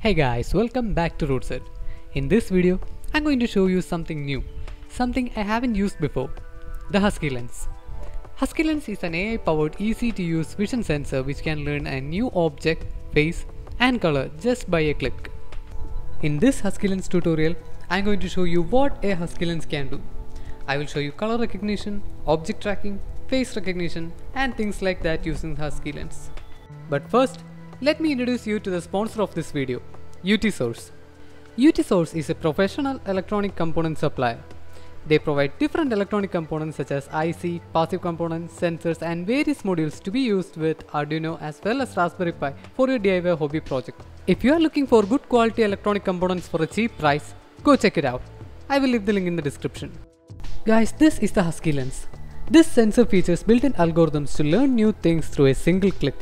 Hey guys, welcome back to RootSaid. In this video, I'm going to show you something new, something I haven't used before, the Husky Lens. Husky Lens is an AI-powered easy-to-use vision sensor which can learn a new object, face and color just by a click. In this Husky Lens tutorial, I'm going to show you what a Husky Lens can do. I will show you color recognition, object tracking, face recognition and things like that using Husky Lens. But first, let me introduce you to the sponsor of this video, UTSource. UTSource is a professional electronic component supplier. They provide different electronic components such as IC, passive components, sensors and various modules to be used with Arduino as well as Raspberry Pi for your DIY hobby project. If you are looking for good quality electronic components for a cheap price, go check it out. I will leave the link in the description. Guys, this is the Husky Lens. This sensor features built-in algorithms to learn new things through a single click.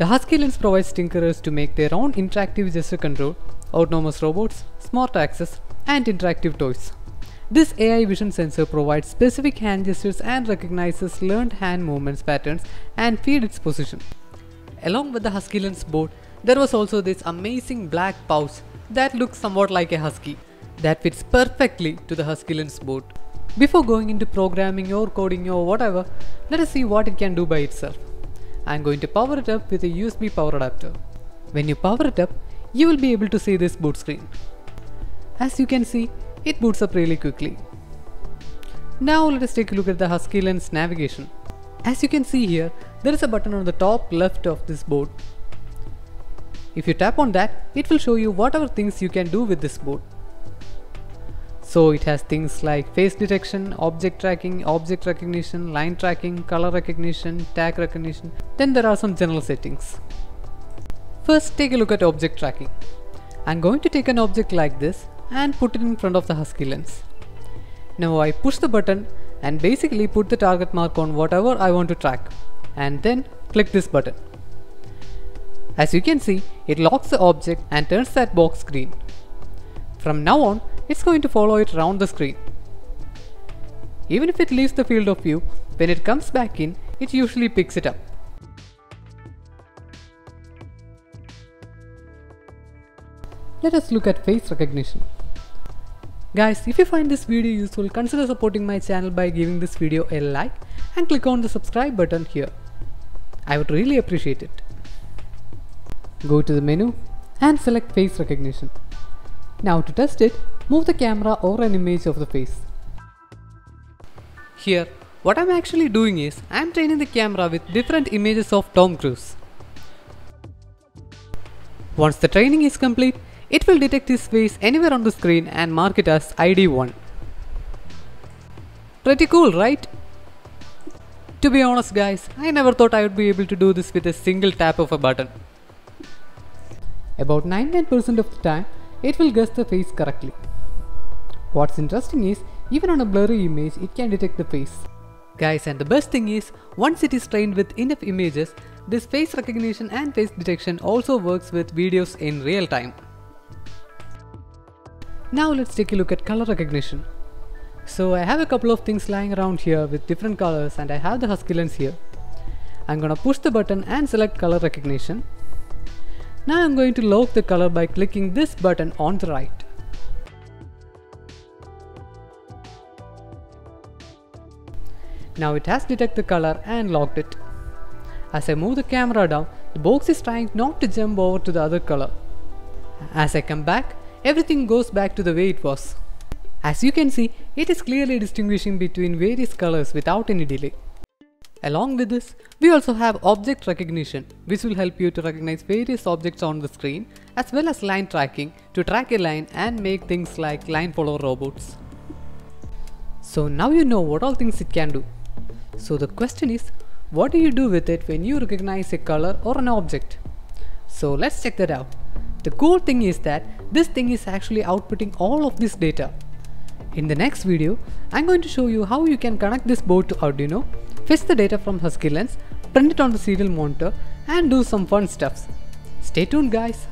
The Husky Lens provides tinkerers to make their own interactive gesture control, autonomous robots, smart access, and interactive toys. This AI vision sensor provides specific hand gestures and recognizes learned hand movements patterns and feed its position. Along with the Husky Lens board, there was also this amazing black pouch that looks somewhat like a husky that fits perfectly to the Husky Lens board. Before going into programming or coding or whatever, let us see what it can do by itself. I am going to power it up with a USB power adapter. When you power it up, you will be able to see this boot screen. As you can see, it boots up really quickly. Now let us take a look at the Husky Lens navigation. As you can see here, there is a button on the top left of this board. If you tap on that, it will show you whatever things you can do with this board. So it has things like face detection, object tracking, object recognition, line tracking, color recognition, tag recognition. Then there are some general settings. First take a look at object tracking. I'm going to take an object like this and put it in front of the Husky lens. Now I push the button and basically put the target mark on whatever I want to track and then click this button. As you can see, it locks the object and turns that box green. From now on, it's going to follow it around the screen. Even if it leaves the field of view, when it comes back in, it usually picks it up. Let us look at face recognition. Guys, if you find this video useful, consider supporting my channel by giving this video a like and click on the subscribe button here. I would really appreciate it. Go to the menu and select face recognition. Now to test it, move the camera over an image of the face. Here, what I'm actually doing is, I'm training the camera with different images of Tom Cruise. Once the training is complete, it will detect his face anywhere on the screen and mark it as ID1. Pretty cool, right? To be honest guys, I never thought I would be able to do this with a single tap of a button. About 99% of the time, it will guess the face correctly. What's interesting is, even on a blurry image, it can detect the face. Guys, and the best thing is, once it is trained with enough images, this face recognition and face detection also works with videos in real time. Now let's take a look at color recognition. So I have a couple of things lying around here with different colors and I have the Husky lens here. I'm gonna push the button and select color recognition. Now I'm going to lock the color by clicking this button on the right. Now it has detected the color and locked it. As I move the camera down, the box is trying not to jump over to the other color. As I come back, everything goes back to the way it was. As you can see, it is clearly distinguishing between various colors without any delay. Along with this, we also have object recognition, which will help you to recognize various objects on the screen, as well as line tracking to track a line and make things like line follower robots. So now you know what all things it can do. So the question is, what do you do with it when you recognize a color or an object? So let's check that out. The cool thing is that this thing is actually outputting all of this data. In the next video, I'm going to show you how you can connect this board to Arduino, fetch the data from Husky Lens, print it on the serial monitor and do some fun stuffs. Stay tuned guys!